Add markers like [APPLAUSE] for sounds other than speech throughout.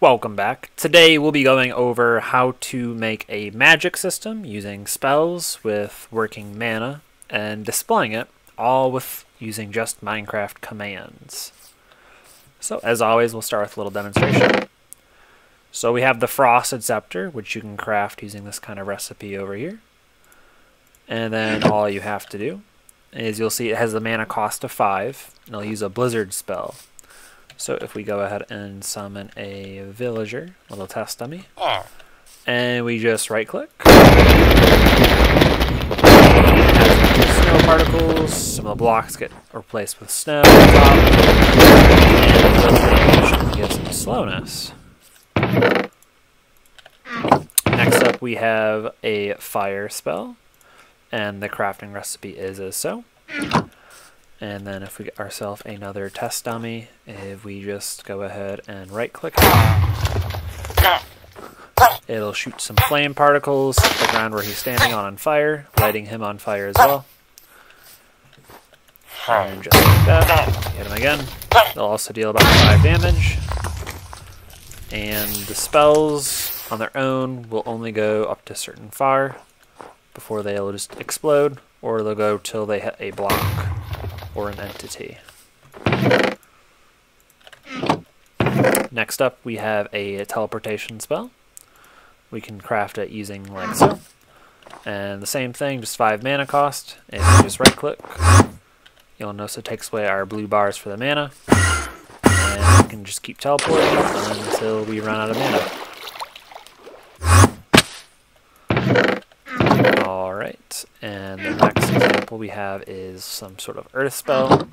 Welcome back. Today we'll be going over how to make a magic system using spells with working mana and displaying it all with using just Minecraft commands. So as always we'll start with a little demonstration. So we have the Frosted Scepter which you can craft using this kind of recipe over here. And then [COUGHS] all you have to do is you'll see it has the mana cost of 5 and I'll use a Blizzard spell. So if we go ahead and summon a villager, little test dummy, ah. and we just right click, snow particles, some of the blocks get replaced with snow on top, and give some slowness. Next up we have a fire spell, and the crafting recipe is as so. And then if we get ourselves another test dummy, if we just go ahead and right click it, it'll shoot some flame particles the ground where he's standing on on fire, lighting him on fire as well. And just like that, hit him again. They'll also deal about 5 damage. And the spells on their own will only go up to certain far before they'll just explode, or they'll go till they hit a block or an entity. Next up, we have a teleportation spell. We can craft it using like so. And the same thing, just 5 mana cost. If you just right click, you'll notice it takes away our blue bars for the mana. And we can just keep teleporting until we run out of mana. Alright, and the next example we have is some sort of earth spell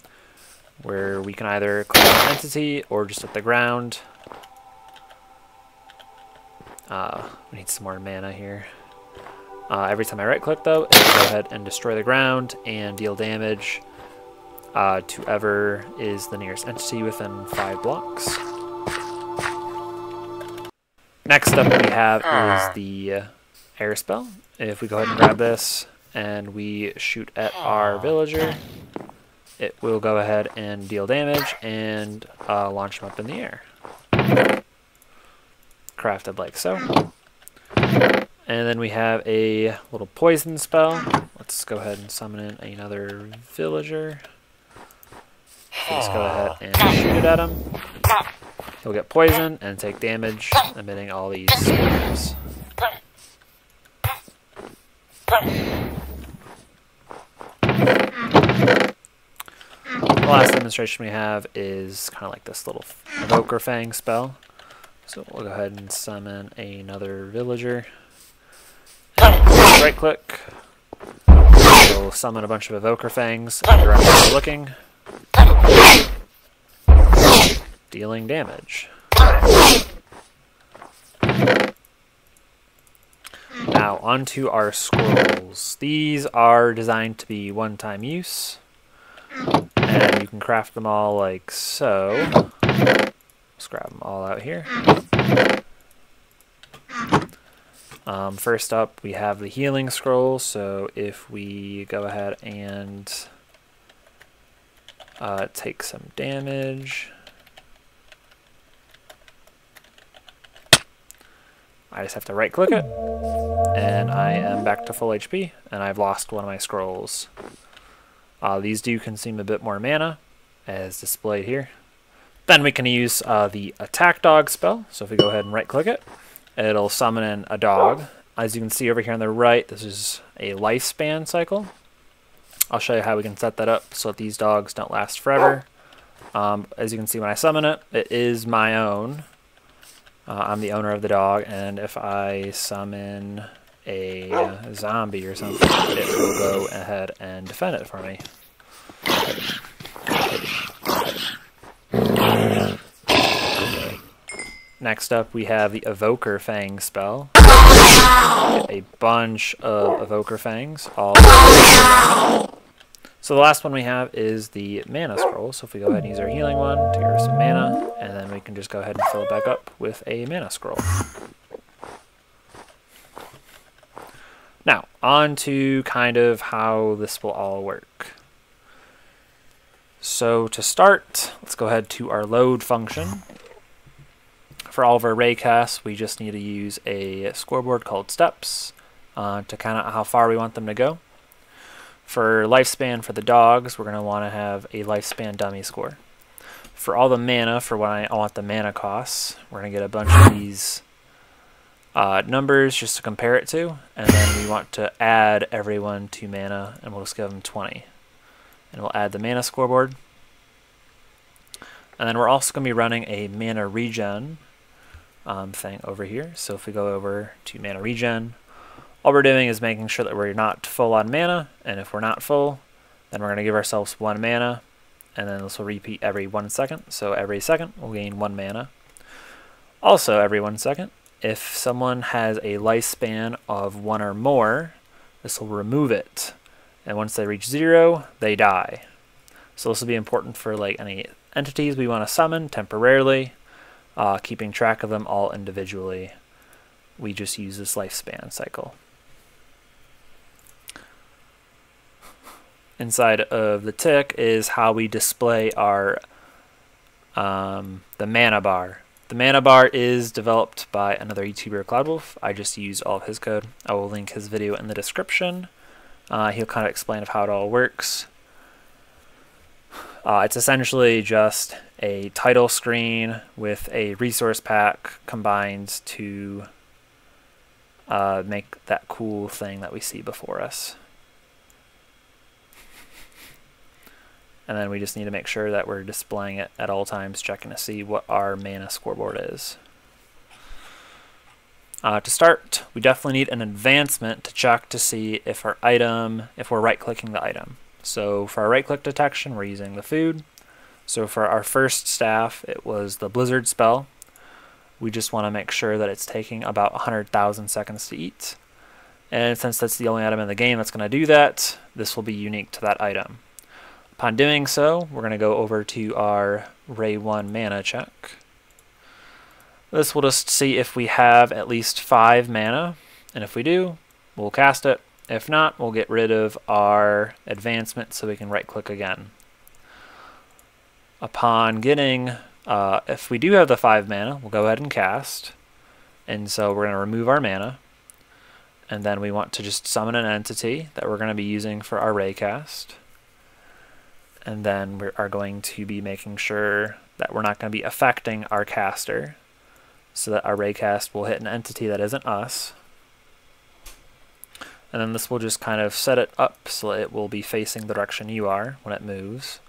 where we can either click an entity or just at the ground. Uh, we need some more mana here. Uh, every time I right click though, it'll go ahead and destroy the ground and deal damage uh, to whoever is the nearest entity within 5 blocks. Next up we have is the air spell. If we go ahead and grab this and we shoot at our villager, it will go ahead and deal damage and uh, launch him up in the air. Crafted like so. And then we have a little poison spell. Let's go ahead and summon in another villager. Let's go ahead and shoot it at him. He'll get poison and take damage, emitting all these [LAUGHS] flames. The last demonstration we have is kind of like this little Evoker Fang spell. So we'll go ahead and summon another villager. right click. We'll summon a bunch of Evoker Fangs directly we're looking. Dealing damage. Now, onto our scrolls. These are designed to be one-time use. And you can craft them all like so. Let's grab them all out here. Um, first up, we have the healing scroll. So if we go ahead and uh, take some damage. I just have to right click it and I am back to full HP and I've lost one of my scrolls. Uh, these do consume a bit more mana, as displayed here. Then we can use uh, the attack dog spell. So if we go ahead and right click it, it'll summon in a dog. As you can see over here on the right, this is a lifespan cycle. I'll show you how we can set that up so that these dogs don't last forever. Um, as you can see when I summon it, it is my own. Uh, I'm the owner of the dog, and if I summon a zombie or something, it will go ahead and defend it for me. Next up, we have the Evoker Fang spell. a bunch of Evoker Fangs. All so the last one we have is the Mana Scroll. So if we go ahead and use our healing one to her some mana, and then we can just go ahead and fill it back up with a Mana Scroll. Now, on to kind of how this will all work. So to start, let's go ahead to our load function. for all of our ray casts, we just need to use a scoreboard called steps uh, to count out how far we want them to go. For lifespan for the dogs, we're going to want to have a lifespan dummy score. For all the mana, for what I want the mana costs, we're going to get a bunch of these uh, numbers just to compare it to, and then we want to add everyone to mana, and we'll just give them 20. And we'll add the mana scoreboard. And then we're also going to be running a mana regen um, thing over here. So if we go over to mana regen, all we're doing is making sure that we're not full on mana, and if we're not full, then we're going to give ourselves one mana, and then this will repeat every one second. So every second we'll gain one mana. Also every one second, if someone has a lifespan of one or more, this will remove it. And once they reach zero, they die. So this will be important for like any entities we want to summon temporarily, uh, keeping track of them all individually. We just use this lifespan cycle. Inside of the tick is how we display our um, the mana bar. The mana bar is developed by another YouTuber, Cloudwolf. I just used all of his code. I will link his video in the description. Uh, he'll kind of explain of how it all works. Uh, it's essentially just a title screen with a resource pack combined to uh, make that cool thing that we see before us. And then we just need to make sure that we're displaying it at all times, checking to see what our mana scoreboard is. Uh, to start, we definitely need an advancement to check to see if our item, if we're right-clicking the item. So for our right-click detection, we're using the food. So for our first staff, it was the blizzard spell. We just want to make sure that it's taking about 100,000 seconds to eat. And since that's the only item in the game that's going to do that, this will be unique to that item. Upon doing so, we're going to go over to our Ray 1 mana check. This will just see if we have at least 5 mana, and if we do, we'll cast it. If not, we'll get rid of our advancement so we can right click again. Upon getting, uh, if we do have the 5 mana, we'll go ahead and cast. And so we're going to remove our mana. And then we want to just summon an entity that we're going to be using for our ray cast and then we are going to be making sure that we're not going to be affecting our caster so that our raycast will hit an entity that isn't us. And then this will just kind of set it up so it will be facing the direction you are when it moves.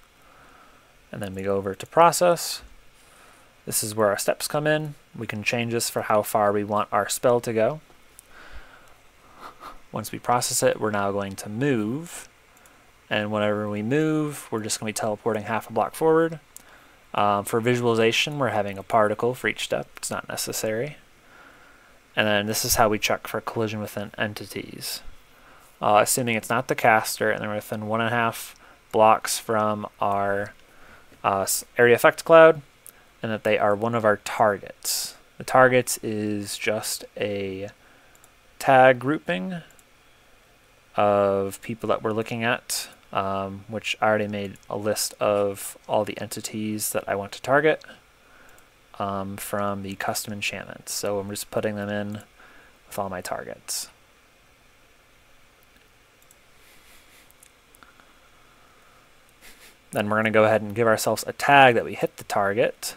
And then we go over to process. This is where our steps come in. We can change this for how far we want our spell to go. Once we process it, we're now going to move and whenever we move, we're just going to be teleporting half a block forward. Um, for visualization, we're having a particle for each step. It's not necessary. And then this is how we check for collision within entities. Uh, assuming it's not the caster, and they're within one and a half blocks from our uh, area effect cloud, and that they are one of our targets. The targets is just a tag grouping of people that we're looking at um, which I already made a list of all the entities that I want to target um, from the custom enchantments. So I'm just putting them in with all my targets. Then we're going to go ahead and give ourselves a tag that we hit the target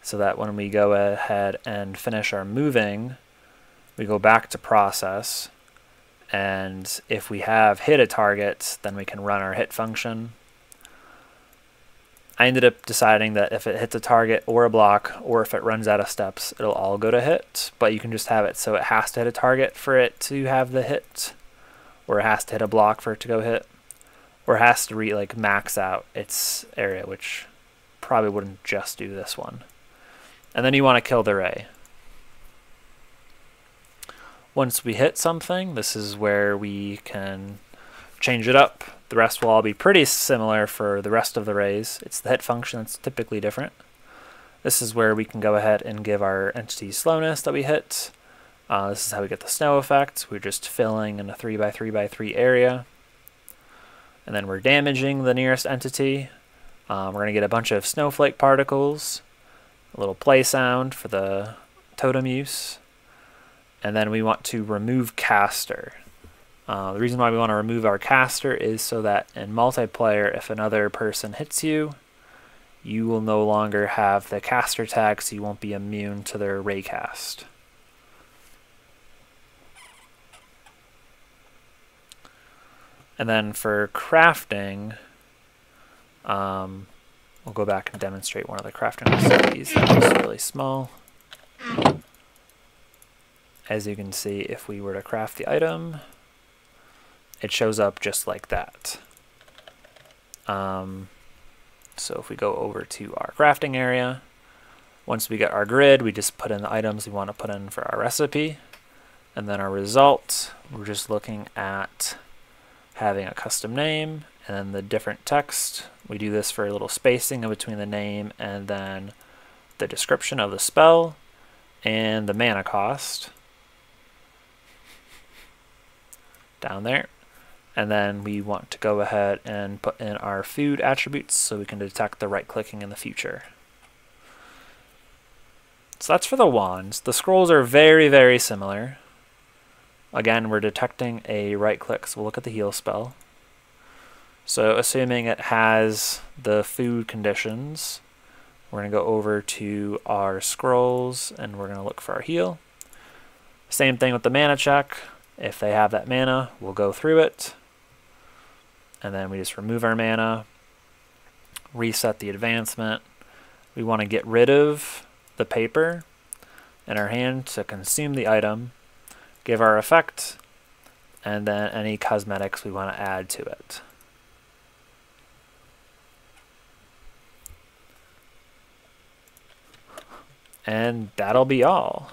so that when we go ahead and finish our moving, we go back to process and if we have hit a target, then we can run our hit function. I ended up deciding that if it hits a target or a block, or if it runs out of steps, it'll all go to hit. But you can just have it so it has to hit a target for it to have the hit, or it has to hit a block for it to go hit, or it has to re like max out its area, which probably wouldn't just do this one. And then you want to kill the ray. Once we hit something, this is where we can change it up. The rest will all be pretty similar for the rest of the rays. It's the hit function that's typically different. This is where we can go ahead and give our entity slowness that we hit. Uh, this is how we get the snow effect. We're just filling in a 3 by 3 by 3 area. And then we're damaging the nearest entity. Um, we're going to get a bunch of snowflake particles. a little play sound for the totem use. And then we want to remove caster. Uh, the reason why we want to remove our caster is so that in multiplayer, if another person hits you, you will no longer have the caster tag, so you won't be immune to their raycast. And then for crafting, um, we'll go back and demonstrate one of the crafting recipes. It's really small. As you can see, if we were to craft the item, it shows up just like that. Um, so if we go over to our crafting area, once we get our grid, we just put in the items we want to put in for our recipe. And then our result, we're just looking at having a custom name and then the different text. We do this for a little spacing in between the name and then the description of the spell and the mana cost down there. And then we want to go ahead and put in our food attributes so we can detect the right clicking in the future. So that's for the wands. The scrolls are very, very similar. Again, we're detecting a right click, so we'll look at the heal spell. So assuming it has the food conditions, we're going to go over to our scrolls and we're going to look for our heal. Same thing with the mana check. If they have that mana, we'll go through it. And then we just remove our mana, reset the advancement. We want to get rid of the paper in our hand to consume the item give our effect, and then any cosmetics we want to add to it. And that'll be all.